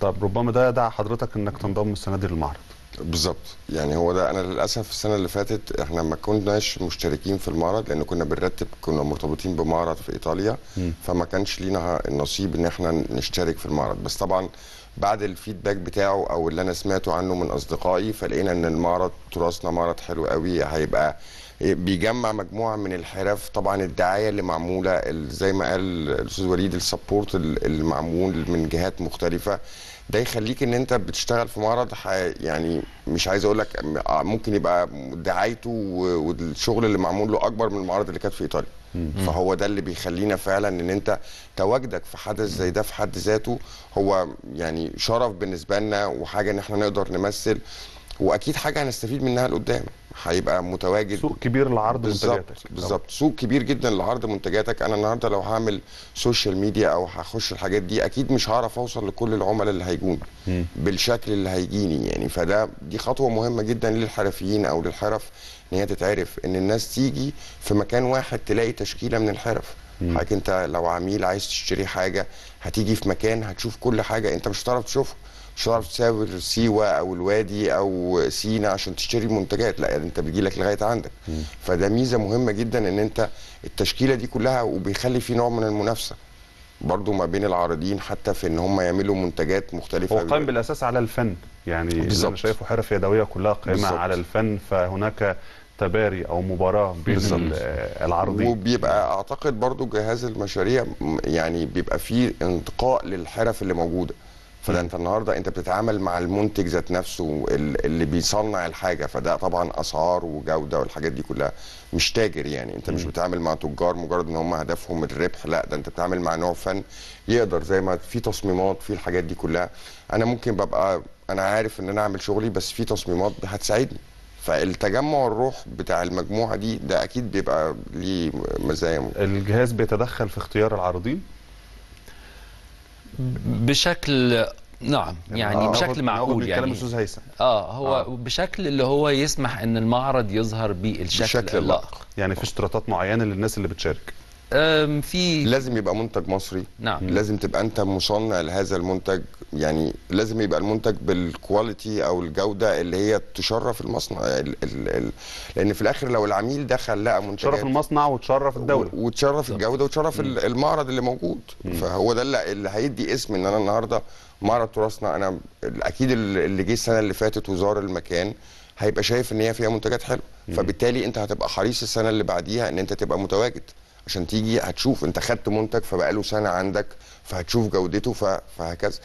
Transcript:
طب ربما ده يدعى حضرتك إنك تنضم السنة دي للمعرض. بالظبط. يعني هو ده أنا للأسف السنة اللي فاتت إحنا ما كناش مشتركين في المعرض لأن كنا بنرتب كنا مرتبطين بمعرض في إيطاليا مم. فما كانش لينا النصيب إن إحنا نشترك في المعرض. بس طبعا بعد الفيدباك بتاعه أو اللي أنا سمعته عنه من أصدقائي فلقينا إن المعرض تراثنا معرض حلو قوي هيبقى بيجمع مجموعة من الحرف طبعا الدعاية اللي معمولة زي ما قال الأستاذ وليد السبورت ال- المعمول من جهات مختلفة ده يخليك إن أنت بتشتغل في معرض يعني مش عايز أقول لك آه ممكن يبقى دعايته والشغل اللي معمول له أكبر من المعارض اللي كانت في إيطاليا. فهو ده اللي بيخلينا فعلا إن أنت تواجدك في حدث زي ده في حد ذاته. هو يعني شرف بالنسبة لنا وحاجة إن إحنا نقدر نمثل. وأكيد حاجة هنستفيد منها لقدام. هيبقى متواجد سوق كبير لعرض منتجاتك. بالظبط. سوق كبير جدا لعرض منتجاتك. أنا النهارده لو هعمل social media أو هخش الحاجات دي أكيد مش هعرف أوصل لكل العملاء اللي هيجوني مم. بالشكل اللي هيجيني يعني. فده دي خطوة مهمة جدا للحرفيين أو للحرف إن هي تتعرف. إن الناس تيجي في مكان واحد تلاقي تشكيلة من الحرف. حضرتك انت لو عميل عايز تشتري حاجة هتيجي في مكان هتشوف كل حاجة. انت مش هتعرف تشوفها مش هتعرف تسافر سيوة أو الوادي أو سينا عشان تشتري منتجات. لا انت بيجي لك لغاية عندك. فده ميزة مهمة جدا إن انت التشكيلة دي كلها وبيخلي في نوع من المنافسة. برضو ما بين العارضين حتى في إن هم يعملوا منتجات مختلفة هو قائم بالأساس على الفن يعني أنا. شايفه حرف يدوية كلها قائمة. على الفن فهناك تباري أو مباراة بين العارضين وبيبقى أعتقد برضو جهاز المشاريع يعني بيبقى فيه انتقاء للحرف اللي موجودة فده انت النهارده انت بتتعامل مع المنتج ذات نفسه ال- اللي بيصنع الحاجة فده طبعا أسعار وجودة والحاجات دي كلها مش تاجر يعني. انت مش بتتعامل مع تجار مجرد إن هم هدفهم الربح لا ده انت بتتعامل مع نوع فن يقدر زي ما في تصميمات في الحاجات دي كلها. أنا ممكن ببقى أنا عارف إن أنا أعمل شغلي بس في تصميمات هتساعدني. فالتجمع الروح بتاع المجموعة دي ده أكيد بيبقى ليه مزايا. الجهاز بيتدخل في اختيار العارضين؟ بشكل نعم يعني آه، بشكل معقول كلام يعني. الاستاذ هيثم. آه هو آه. بشكل اللي هو يسمح إن المعرض يظهر بالشكل بشكل اللائق. يعني في اشتراطات معينة للناس اللي بتشارك. في لازم يبقى منتج مصري. نعم. لازم تبقى انت مصنع لهذا المنتج. يعني لازم يبقى المنتج بالكواليتي أو الجودة اللي هي تشرف المصنع ال ال ال لأن في الآخر لو العميل دخل لقى منتجات تشرف المصنع وتشرف الدولة. وتشرف الجودة وتشرف ال- المعرض اللي موجود. فهو ده اللي, اللي هيدي اسم ان أنا النهارده معرض تراثنا. أنا أكيد ال- اللي جه السنة اللي فاتت وزار المكان هيبقى شايف ان هي فيها منتجات حلوة. فبالتالي انت هتبقى حريص السنة اللي بعديها ان انت تبقى متواجد. عشان تيجي هتشوف انت خدت منتج فبقاله سنة عندك فهتشوف جودته فهكذا.